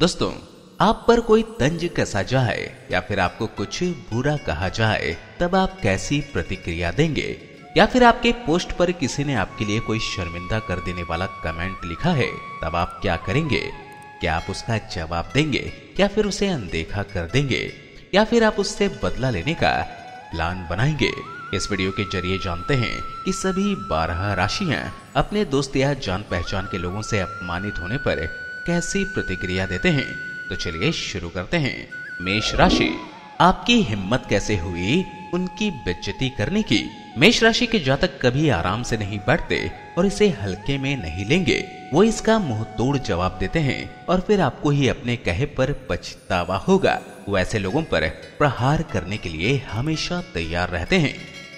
दोस्तों, आप पर कोई तंज कसा जाए या फिर आपको कुछ बुरा कहा जाए, तब आप कैसी प्रतिक्रिया देंगे? या फिर आपके पोस्ट पर किसी ने आपके लिए कोई शर्मिंदा कर देने वाला कमेंट लिखा है, तब आप क्या करेंगे? क्या आप उसका जवाब देंगे? या फिर उसे अनदेखा कर देंगे? या फिर आप उससे बदला लेने का प्लान बनाएँगे? इस वीडियो के ज़रिए जानते हैं कि सभी बारह राशियाँ अपने दोस्त या जान पहचान के लोगों से अपमानित होने पर कैसी प्रतिक्रिया देते हैं? तो चलिए शुरू करते हैं। मेष राशि, आपकी हिम्मत कैसे हुई? उनकी बेज्जती करने की। मेष राशि के जातक कभी आराम से नहीं बैठते और इसे हल्के में नहीं लेंगे। वो इसका मुँह तोड़ जवाब देते हैं और फिर आपको ही अपने कहे पर पछतावा होगा। वो ऐसे लोगों पर प्रहार करने के लिए हमेशा तैयार रहते हैं।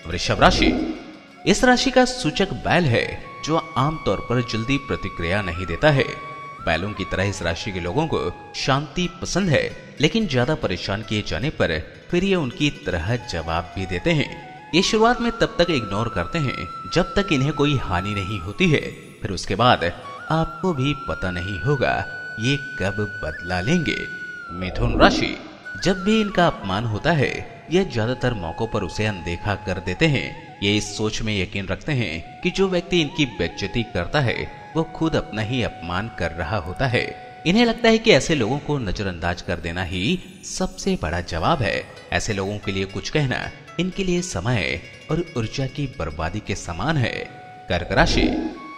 वृषभ राशि, इस राशि का सूचक बैल है, जो आमतौर पर जल्दी प्रतिक्रिया नहीं देता है। बैलों की तरह इस राशि के लोगों को शांति पसंद है, लेकिन ज़्यादा परेशान किए जाने पर फिर ये उनकी तरह जवाब भी देते हैं। ये शुरुआत में तब तक इग्नोर करते हैं, जब तक इन्हें कोई हानि नहीं होती है। फिर उसके बाद आपको भी पता नहीं होगा ये कब बदला लेंगे। मिथुन राशि, जब भी इनका अपमान होता है, ये ज़्यादातर मौकों पर उसे अनदेखा कर देते हैं। ये इस सोच में यकीन रखते हैं कि जो व्यक्ति इनकी बेज्जती करता है वो खुद अपना ही अपमान कर रहा होता है। इन्हें लगता है कि ऐसे लोगों को नजरअंदाज कर देना ही सबसे बड़ा जवाब है। ऐसे लोगों के लिए कुछ कहना इनके लिए समय और ऊर्जा की बर्बादी के समान है। कर्क राशि,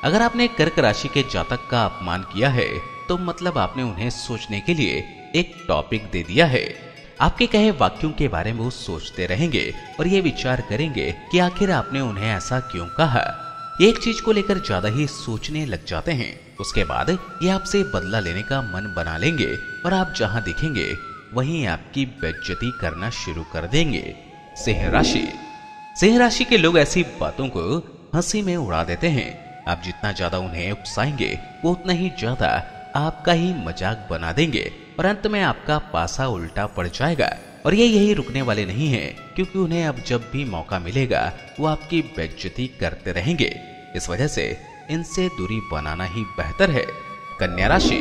अगर आपने कर्क राशि के जातक का अपमान किया है तो मतलब आपने उन्हें सोचने के लिए एक टॉपिक दे दिया है। आपके कहे वाक्यों के बारे में वो सोचते रहेंगे और ये विचार करेंगे कि आखिर आपने उन्हें ऐसा क्यों कहा। एक चीज़ को लेकर ज़्यादा ही सोचने लग जाते हैं। उसके बाद ये आपसे बदला लेने का मन बना लेंगे और आप जहाँ दिखेंगे, वहीं आपकी बेज्जती करना शुरू कर देंगे। सिंह राशि। सिंह राशि के लोग ऐसी बातों को हँसी में उड़ा देते हैं। आप जितना ज़्यादा उन्हें उकसाएँगे वो उतना ही ज़्यादा आपका ही मज़ाक बना देंगे और अंत में आपका पासा उल्टा पड़ जाएगा। और ये यही रुकने वाले नहीं है, क्योंकि उन्हें अब जब भी मौका मिलेगा, वो आपकी बेज्जती करते रहेंगे। इस वजह से इनसे दूरी बनाना ही बेहतर है। कन्या राशि।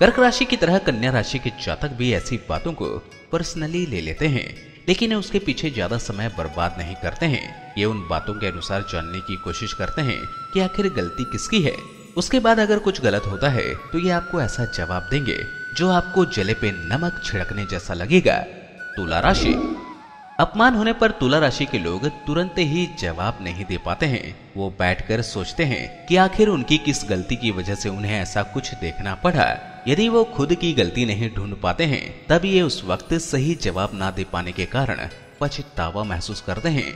कर्क राशि की तरह कन्या राशि के जातक भी ऐसी बातों को पर्सनली ले लेते हैं, लेकिन उसके पीछे ज़्यादा समय बर्बाद नहीं करते हैं। ये उन बातों के अनुसार जानने की कोशिश करते हैं कि आखिर गलती किसकी है। उसके बाद अगर कुछ गलत होता है तो ये आपको ऐसा जवाब देंगे, जो आपको जले पे नमक छिड़कने जैसा लगेगा। तुला राशि। अपमान होने पर तुला राशि के लोग तुरंत ही जवाब नहीं दे पाते हैं। वो बैठकर सोचते हैं कि आखिर उनकी किस गलती की वजह से उन्हें ऐसा कुछ देखना पड़ा। यदि वो खुद की गलती नहीं ढूंढ पाते हैं, तब ये उस वक्त सही जवाब ना दे पाने के कारण पछतावा महसूस करते हैं।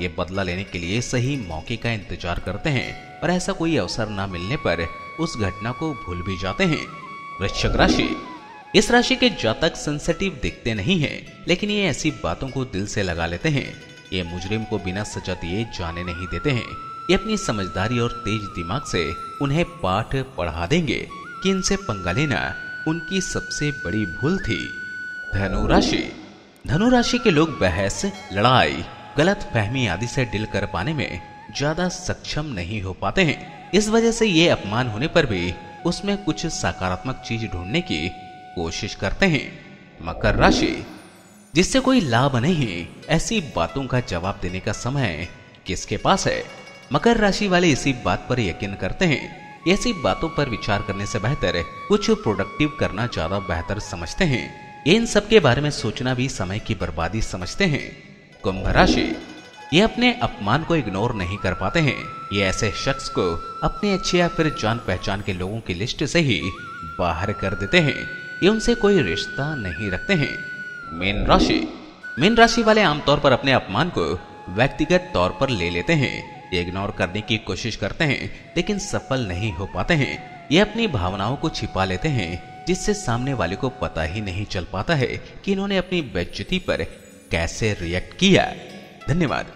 ये बदला लेने के लिए सही मौके का इंतज़ार करते हैं और ऐसा कोई अवसर ना मिलने पर उस घटना को भूल भी जाते हैं। वृश्चिक राशि इस राशि के जातक सेंसिटिव दिखते नहीं हैं, लेकिन ये ऐसी बातों को दिल से लगा लेते हैं। ये मुजरिम को बिना सजा दिए जाने नहीं देते हैं। ये अपनी समझदारी और तेज दिमाग से उन्हें पाठ पढ़ा देंगे कि इनसे पंगा लेना उनकी सबसे बड़ी भूल थी। धनु राशि धनु राशि के लोग बहस लड़ाई गलत फहमी आदि से डिल कर पाने में ज़्यादा सक्षम नहीं हो पाते हैं। इस वजह से ये अपमान होने पर भी उसमें कुछ सकारात्मक चीज़ ढूँढने की कोशिश करते हैं। मकर राशि, जिससे कोई लाभ नहीं, ऐसी बातों का जवाब देने का समय किसके पास है? मकर राशि वाले इसी बात पर यकीन करते हैं। ऐसी बातों पर विचार करने से बेहतर कुछ प्रोडक्टिव करना ज़्यादा बेहतर समझते हैं। इन सब के बारे में सोचना भी समय की बर्बादी समझते हैं। कुंभ राशि, ये अपने अपमान को इग्नोर नहीं कर पाते हैं। ये ऐसे शख्स को अपने अच्छे या फिर जान पहचान के लोगों की लिस्ट से ही बाहर कर देते हैं। ये उनसे कोई रिश्ता नहीं रखते हैं। मीन राशि। मीन राशि वाले आमतौर पर अपने अपमान को व्यक्तिगत तौर पर ले लेते हैं। ये इग्नोर करने की कोशिश करते हैं, लेकिन सफल नहीं हो पाते हैं। ये अपनी भावनाओं को छिपा लेते हैं, जिससे सामने वाले को पता ही नहीं चल पाता है कि इन्होंने अपनी बेज्जती पर कैसे रिएक्ट किया। धन्यवाद।